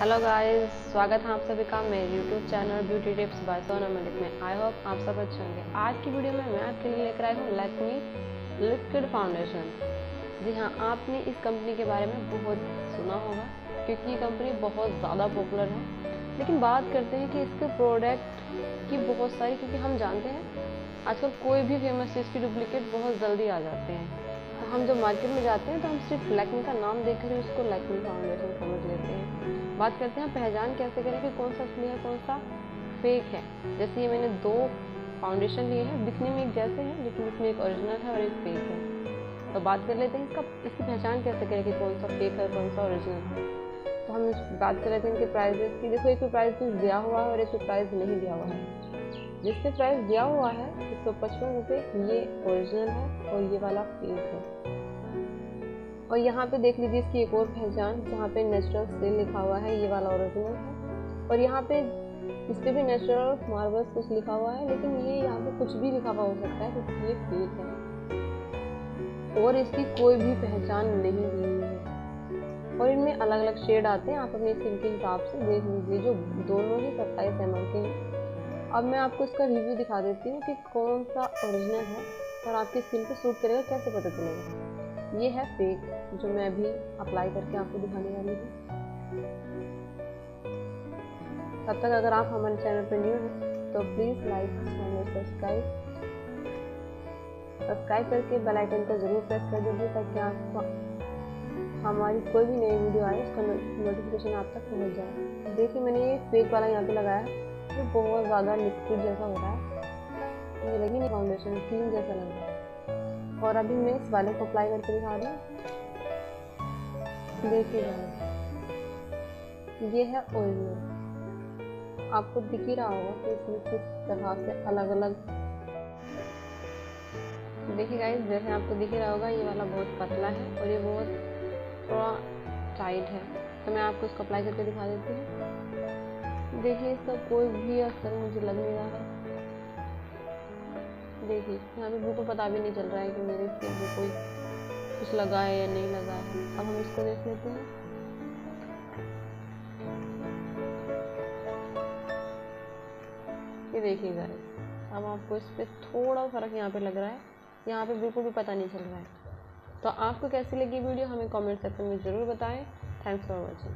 Hello guys स्वागत है आप सभी का मेरे YouTube channel beauty tips by Sona Malik में. आई होप आप सब अच्छे होंगे. आज की वीडियो में मैं आपके लिए लेकर आई हूँ लैक्मी लिक्विड फाउंडेशन जी हाँ आपने इस कंपनी के बारे में बहुत सुना होगा, क्योंकि ये कंपनी बहुत ज़्यादा पॉपुलर है. लेकिन बात करते हैं कि इसके प्रोडक्ट की बहुत सारी, क्योंकि हम जानते हैं, आजकल कोई भी फ़ेमस चीज़ की डुप्लीकेट बहुत जल्दी आ जाते हैं. हम जब मार्केट में जाते हैं तो हम सिर्फ़ लैक्मी का नाम देखकर ही उसको लैक्मी फाउंडेशन समझ लेते हैं। बात करते हैं पहचान कैसे करें कि कौन सा असली है, कौन सा फेक है। जैसे ये मैंने दो फाउंडेशन लिए हैं, दिखने में एक जैसे हैं, लेकिन इसमें एक ओरिजिनल है और एक फेक है। तो बात कर लेते हैं इसका, इसकी पहचान कैसे करें कि कौन सा फेक है कौन सा ओरिजिनल है। तो हम बात कर लेते हैं इनके प्राइजेस की। देखो, एक पे प्राइस दिया हुआ है और एक पे प्राइस नहीं दिया हुआ है। जिस पे प्राइस दिया हुआ है एक सौ पचपन रुपये ये ओरिजिनल है और ये वाला फेक है। और यहाँ पे देख लीजिए इसकी एक और पहचान, जहाँ पे नेचुरल सेल लिखा हुआ है, ये वाला ओरिजिनल है। और यहाँ पे इस पर भी नेचुरल मार्बल्स कुछ लिखा हुआ है, लेकिन ये यहाँ पे कुछ भी लिखा हुआ हो सकता है, क्योंकि ये फेक है। और इसकी कोई भी पहचान नहीं हुई है। और इनमें अलग अलग शेड आते हैं, आप अपने स्किन के हिसाब से देख लीजिए, जो दोनों ही सत्ताईस एम के हैं। अब मैं आपको इसका रिव्यू दिखा देती हूँ कि कौन सा ओरिजिनल है और आपकी स्किन पे सूट करेगा, कैसे पता चलेगा? ये है फेक जो मैं अभी अप्लाई करके आपको दिखाने वाली हूँ। तब तक अगर आप हमारे चैनल पर न्यू हैं तो please like and subscribe subscribe करके बेल आइकन को ज़रूर प्रेस कर दीजिए ताकि आपको हमारी कोई भी नई वीडियो आए, उसका नोटिफिकेशन आप तक पहुँच जाए। देखिए मैंने ये फेक वाला यहाँ पे लगाया है। तो बहुत ज़्यादा लिक्विड जैसा हो रहा है। ये लगी नहीं फाउंडेशन क्रीम जैसा लग रहा है। और अभी मैं इस वाले को अप्लाई करके दिखा रही हूँ। देखिएगा ये है ओरिजिनल आपको दिख ही रहा होगा कि इसमें किस तरह से अलग अलग देखिए गाइस, जैसे आपको दिख ही रहा होगा, ये वाला बहुत पतला है और ये बहुत थोड़ा टाइट है। तो मैं आपको इसको अप्लाई करके दिखा देती हूँ। देखिए, इसका कोई भी असर मुझे लग नहीं रहा है। देखिए, यहाँ पे बिल्कुल पता भी नहीं चल रहा है कि मेरे स्किन पे कोई कुछ लगा है या नहीं लगा है। अब हम इसको देख लेते हैं। ये देखिएगा अब आपको इस पर थोड़ा फ़र्क यहाँ पे लग रहा है। यहाँ पे बिल्कुल भी पता नहीं चल रहा है। तो आपको कैसी लगी वीडियो, हमें कमेंट सेक्शन में ज़रूर बताएँ। Thanks for watching